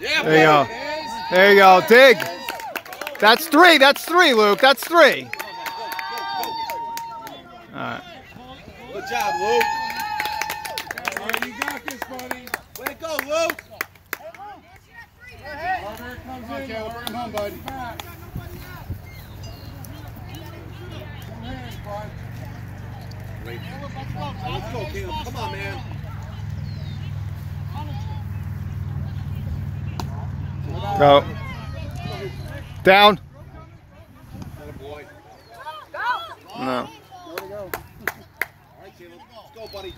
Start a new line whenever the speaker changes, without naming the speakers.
Yeah,
There you go. There you go. Dig. That's three. That's three, Luke. That's three. All right.
Good job, Luke.
All right, you got this, buddy.
Way to go, Luke.
Harder comes in. Caleb, bring him home, buddy. Two hands, bud.
Let's go, Caleb. Come on, man.
Go. Down. No.
Way to go.
All right, Caleb. Let's go, buddy.